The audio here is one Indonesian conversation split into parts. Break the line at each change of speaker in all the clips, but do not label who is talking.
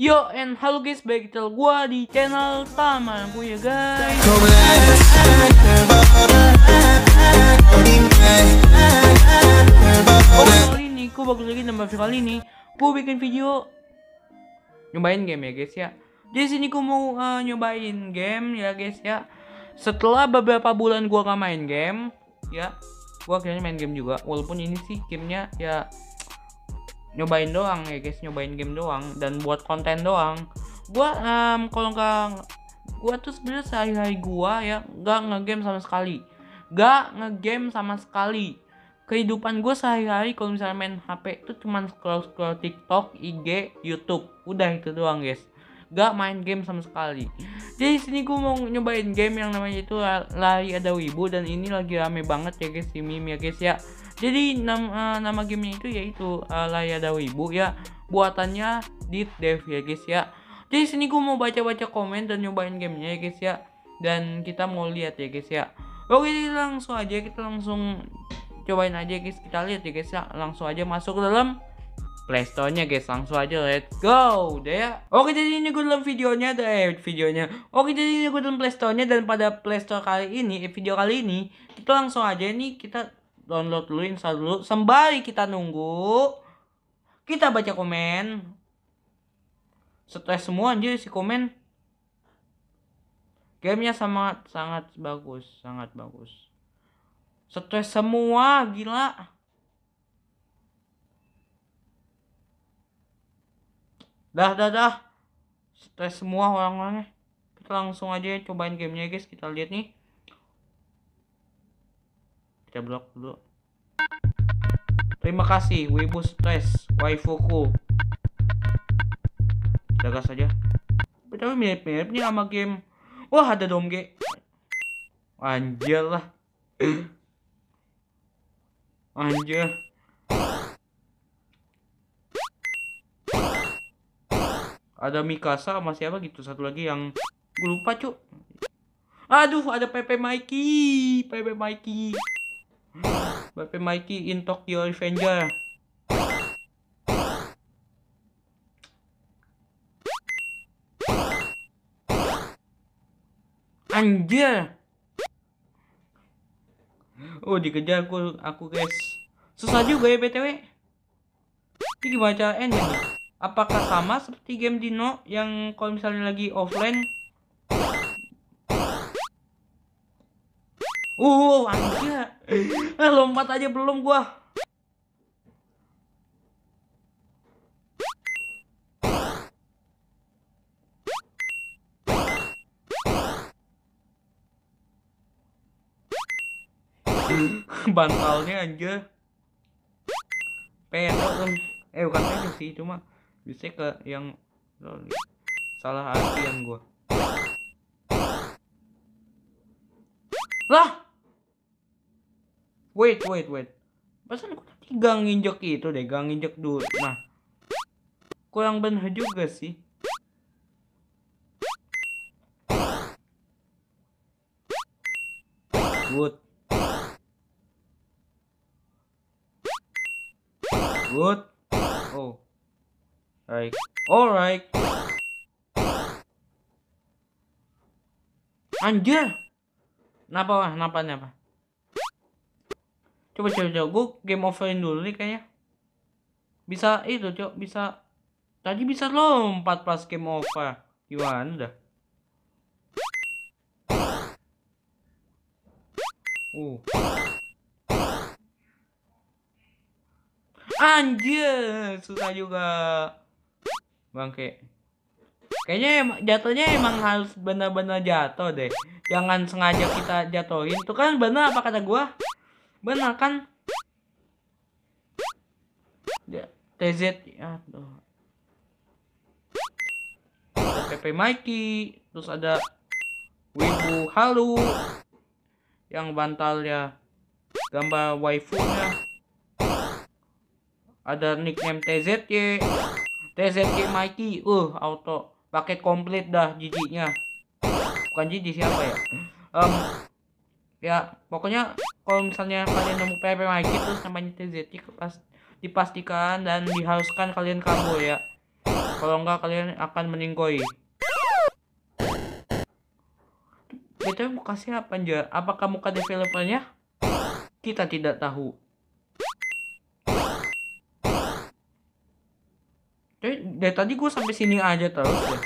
Yo and halo guys, balik kita gua di channel Taman gue ya guys. Kali ini, gue bagus lagi nambah kali ini, gue bikin video nyobain game ya guys ya. Di sini gue mau uh, nyobain game ya guys ya. Setelah beberapa bulan gua gak main game, ya, gua akhirnya main game juga. Walaupun ini sih gamenya ya nyobain doang ya guys nyobain game doang dan buat konten doang. Gua um, kalau nggak gua tuh sebenarnya sehari-hari gua ya nggak ngegame sama sekali. Nggak ngegame sama sekali. Kehidupan gue sehari-hari kalau misalnya main HP itu cuman scroll scroll TikTok, IG, YouTube. Udah itu doang guys. Gak main game sama sekali jadi sini gue mau nyobain game yang namanya itu lari ada wibu dan ini lagi rame banget ya guys si meme ya guys ya. Jadi nama, uh, nama gamenya itu yaitu uh, lari ada wibu ya. Buatannya Deep Dev ya guys ya. Jadi sini gue mau baca-baca komen dan nyobain gamenya ya guys ya. Dan kita mau lihat ya guys ya. Oke langsung aja kita langsung cobain aja guys. Kita lihat ya guys ya langsung aja masuk ke dalam Playstore-nya guys. Langsung aja let's go deh ya. Oke jadi ini gue dalam videonya deh videonya. Oke jadi ini gue dalam Playstore-nya dan pada Playstore kali ini eh, video kali ini kita langsung aja nih kita download dulu install dulu. Sembari kita nunggu kita baca komen. Stres semua anjir si komen. Gamenya sangat sangat bagus sangat bagus. Stres semua gila dah dah dah. Stres semua orang-orangnya. Kita langsung aja cobain gamenya guys. Kita lihat nih. Kita blok dulu. Terima kasih wibu stress waifuku. Kita gas aja. Tapi mirip-mirip nih sama game. Wah ada domge anjir lah. Anjir ada Mikasa sama siapa gitu satu lagi yang gue lupa cuk. Aduh ada Pepe Mikey. Pepe Mikey. Pepe Mikey in Tokyo Revenger anjir. Oh dikejar aku aku guys. Susah juga ya btw ini gimana cara end nih apakah sama seperti game Dino yang kalau misalnya lagi offline Uh, anjir. Eh, lompat aja belum gua. Bantalnya anjir. Pedo Eh bukan pedo sih, cuma bisa ke yang salah artian gua. Lah! Wait wait wait. Pasan aku tadi gang nginjek itu deh? Gang nginjek dulu. Nah. Kurang bener juga sih? Good. Good. Oh Alright. Alright. Anjir. Kenapa wah? Kenapa kenapa? Coba coba coba. Gue game overin dulu nih kayaknya. Bisa itu cok. Bisa. Tadi bisa lompat pas game over. Gimana dah? Uh. Anjir, susah juga bangke kayaknya em jatuhnya emang harus benar-benar jatuh deh. Jangan sengaja kita jatuhin. Tuh kan benar apa kata gua? Benar kan? Ya TZ ada PP Mikey terus ada Wibu Halu yang bantalnya gambar waifu nya ada nickname TZY TZK Mikey uh auto paket komplit dah jijinya bukan jiji siapa ya um, ya pokoknya kalau misalnya kalian nemu PP Mikey terus namanya TZK pas dipastikan dan diharuskan kalian kabur ya Kalau enggak kalian akan meninggoy. BTW mau kasih apa aja? Apakah muka developernya? Kita tidak tahu. Jadi dari tadi gue sampai sini aja terus ya.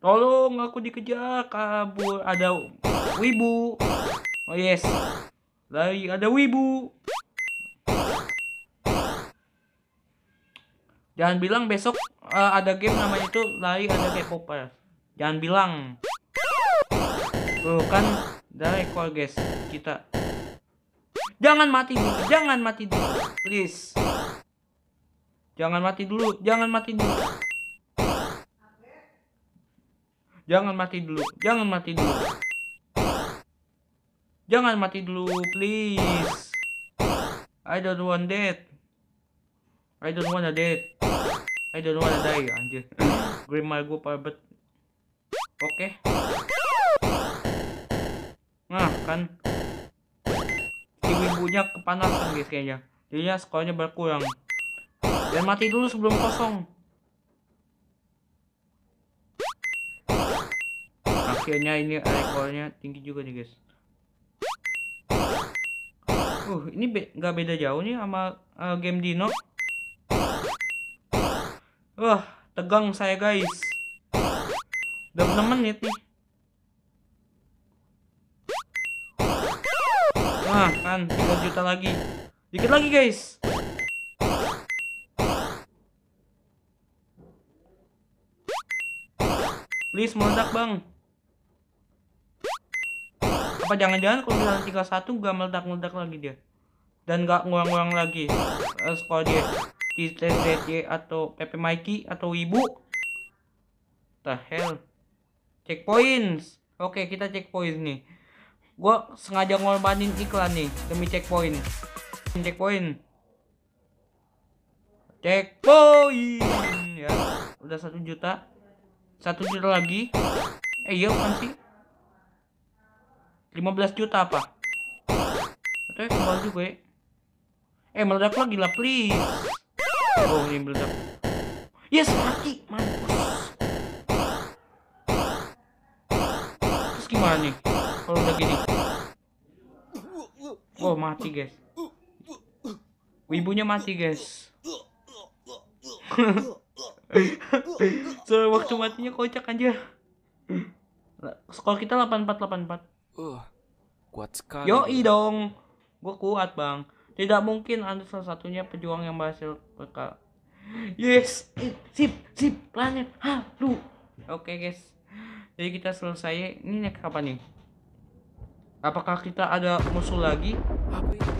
Tolong aku dikejar kabur ada wibu. Oh yes. Lari ada wibu. Jangan bilang besok uh, ada game namanya itu lari ada K-popers. Jangan bilang. Tuh kan dari rekor guys kita. Jangan mati dulu, jangan mati dulu, please. Jangan mati dulu, jangan mati dulu. Jangan mati dulu, jangan mati dulu. Jangan mati dulu, please. I don't want that. I don't wanna dead. I don't wanna die, anjir. Grammar gue parbet. Oke. Okay. Nah, kan. Wibunya kepanasan guys kayaknya. Jadinya skornya berkurang. Dan mati dulu sebelum kosong. Akhirnya ini rekornya tinggi juga nih guys. Uh, ini be nggak beda jauh nih sama uh, game Dino. Wah, tegang saya guys. Udah 6 menit nih. Kan 3 juta lagi. Dikit lagi guys. Please meledak bang. Apa jangan-jangan kalau misalnya 31 gak meledak-meledak lagi dia. Dan gak ngurang-ngurang lagi uh, skor dia. TZJ atau PP Mikey atau Ibu the hell checkpoints oke kita checkpoint nih gua sengaja ngorbanin iklan nih demi checkpoint. Checkpoint. Checkpoint ya. Udah satu juta. Satu juta lagi. Eh iya kan sih. 15 juta apa? Atau kembali juga ya. Eh meledak lagi lah please. Oh ini meledak. Yes mati. Mampus. Terus gimana nih kalau udah gini? Oh mati guys. Wibunya mati guys. so waktu matinya kocak aja. Skor kita 8484. Uh, kuat sekali. Yoi dong. Gue kuat bang. Tidak mungkin Anda salah satunya pejuang yang berhasil berkal. Yes, sip, sip, planet halu. Oke okay, guys, jadi kita selesai. Ini next apa nih? Apakah kita ada musuh lagi? Apa ini?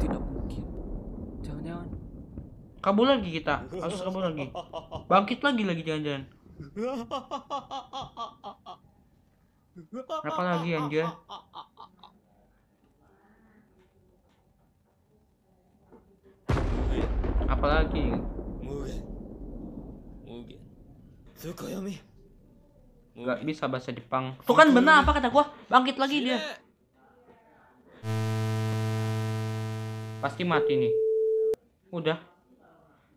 Tidak mungkin. Jangan-jangan. Kabur lagi kita. Harus kabur lagi. Bangkit lagi lagi jangan-jangan. Apa lagi anjir? apalagi nggak bisa bahasa Jepang. Tuh kan benar apa kata gua? Bangkit lagi dia. Pasti mati nih. Udah.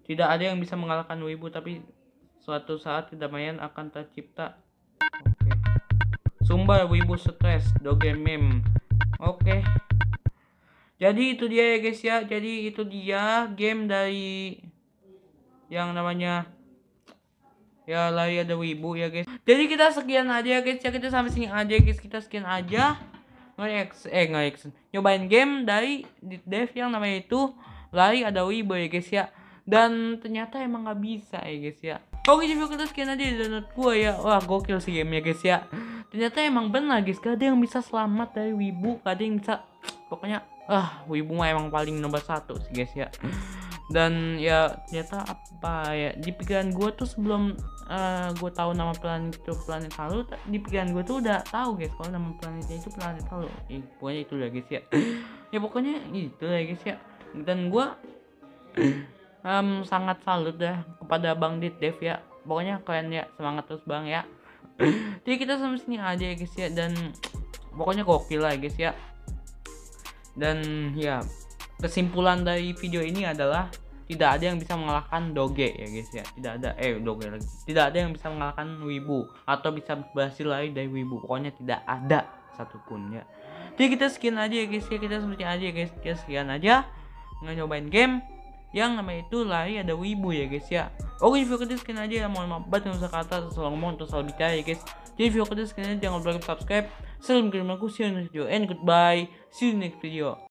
Tidak ada yang bisa mengalahkan Wibu tapi suatu saat kedamaian akan tercipta. Oke. Sumber Wibu stress doge meme. Oke. Jadi itu dia ya guys ya. Jadi itu dia game dari yang namanya ya lari ada wibu ya guys. Jadi kita sekian aja ya guys. Ya kita sampai sini aja guys. Kita sekian aja. Nge eh nge nyobain game dari dev yang namanya itu lari ada wibu ya guys ya. Dan ternyata emang nggak bisa ya guys ya. Oke jadi kita sekian aja di download gua ya. Wah gokil sih game ya guys ya. Ternyata emang benar guys. Gak ada yang bisa selamat dari wibu. Gak ada yang bisa Pokoknya ah wibu mah emang paling nomor satu sih guys ya dan ya ternyata apa ya di pikiran gue tuh sebelum uh, eh, gue tahu nama planet itu planet halu di pikiran gue tuh udah tahu guys kalau nama planetnya itu planet halu ya, pokoknya itu lah guys ya. Ya pokoknya itu lah guys ya. Dan gue um, sangat salut dah kepada bang dit dev ya. Pokoknya kalian ya semangat terus bang ya. Jadi kita sampai sini aja ya guys ya dan pokoknya gokil lah guys ya. Dan ya kesimpulan dari video ini adalah tidak ada yang bisa mengalahkan doge ya guys ya. Tidak ada eh doge lagi. Tidak ada yang bisa mengalahkan wibu atau bisa berhasil lari dari wibu. Pokoknya tidak ada satupun ya. Jadi kita sekian aja ya guys ya. Kita seperti aja ya guys. Kita sekian aja. Nyobain game yang namanya itu lari ada wibu ya guys ya. Oke video kita sekian aja ya. Mohon maaf banget yang usah kata salah ngomong atau salah bicara ya guys. Jadi video kita sekian aja. Jangan lupa subscribe. Salam kirim aku. See you next video. And goodbye. See you next video